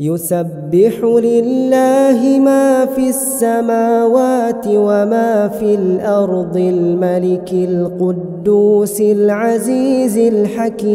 يسبح لله ما في السماوات وما في الأرض الملك القدوس العزيز الحكيم.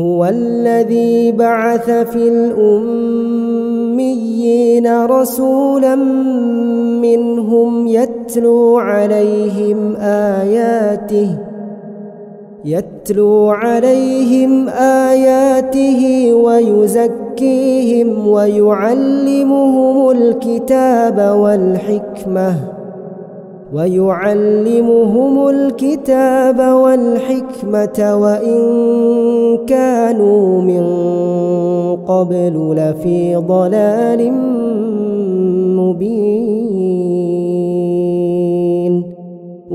هو الذي بعث في الأميين رسولا منهم يتلو عليهم آياته يتلو عليهم آياته ويزكيهم ويعلمهم الكتاب والحكمة ويعلمهم الكتاب والحكمة وإن كانوا من قبل لفي ضلال مبين.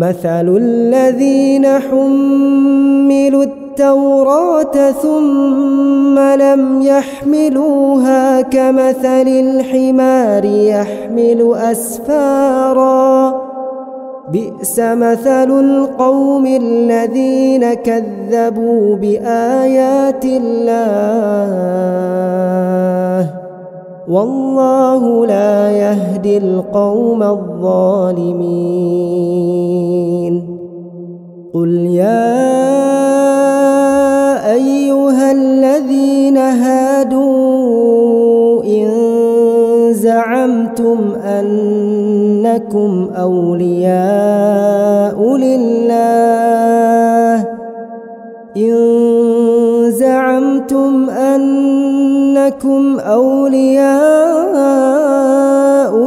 مثل الذين حملوا التوراة ثم لم يحملوها كمثل الحمار يحمل أسفارا. بئس مثل القوم الذين كذبوا بآيات الله. والله لا يهدي القوم الظالمين. قل يا أيها الذين هادوا إن زعمتم أنكم أولياء لله إن أنكم أولياء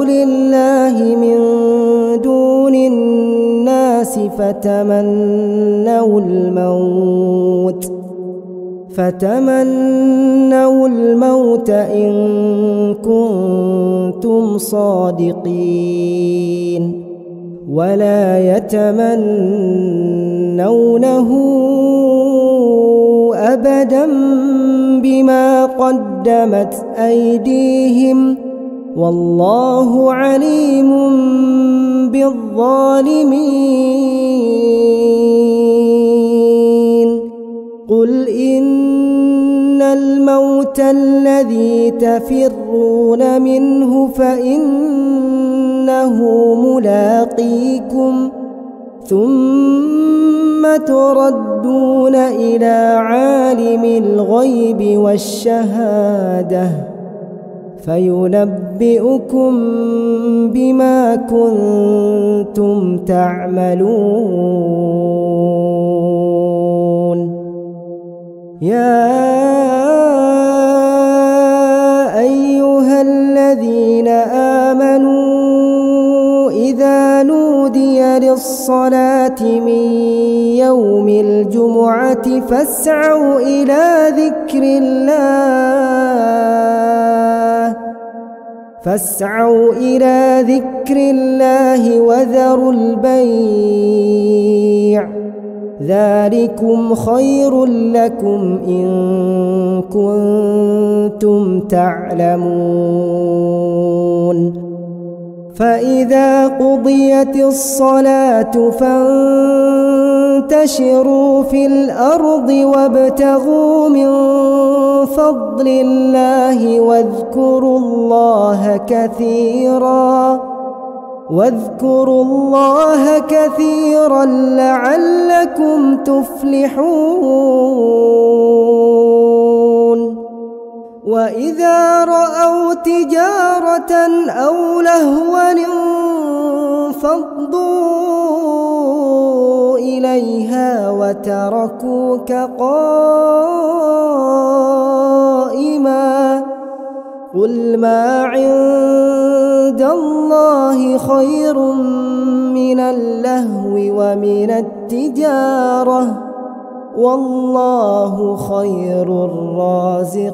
لله من دون الناس فتمنوا الموت فتمنوا الموت إن كنتم صادقين. ولا يتمنونه أبدا بما قدمت أيديهم والله عليم بالظالمين. قل إن الموت الذي تفرون منه فإنه ملاقيكم ثم تردون إلى عالم الغيب والشهادة فينبئكم بما كنتم تعملون. يا الجمعة فاسعوا إلى ذكر الله. فاسعوا إلى ذكر الله وذروا البيع. ذلكم خير لكم إن كنتم تعلمون. فإذا قضيت الصلاة فانتشروا في الأرض وابتغوا من فضل الله واذكروا الله كثيرا واذكروا الله كثيرا لعلكم تفلحون. وإذا رأوا تجارة أو لهوا انفضوا إليها وتركوك قائما قل ما عند الله خير من اللهو ومن التجارة والله خير الرازقين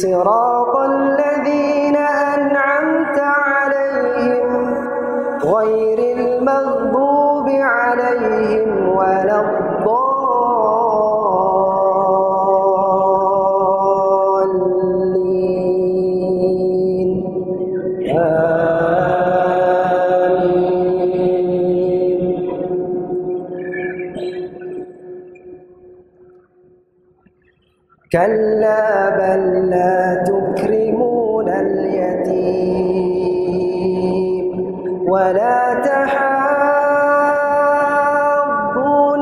صراط كلا بل لا تكرمون اليتيم ولا تحاضون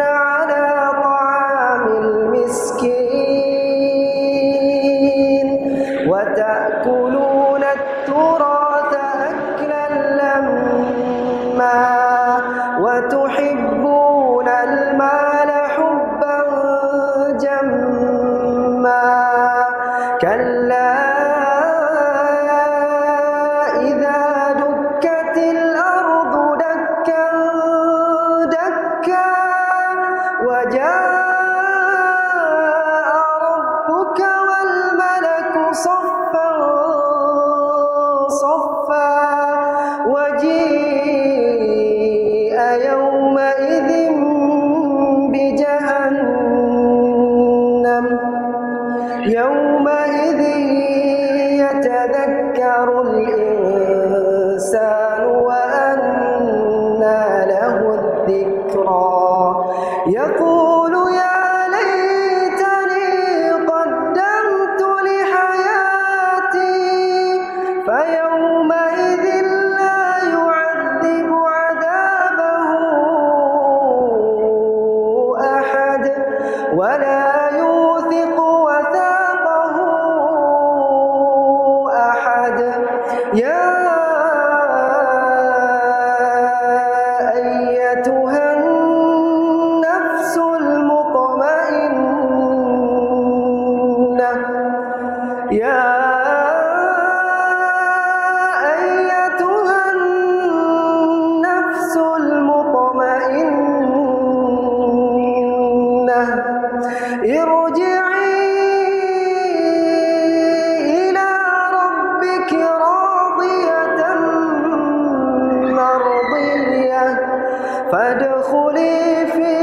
على طعام المسكين وتأكلون the فادخلي في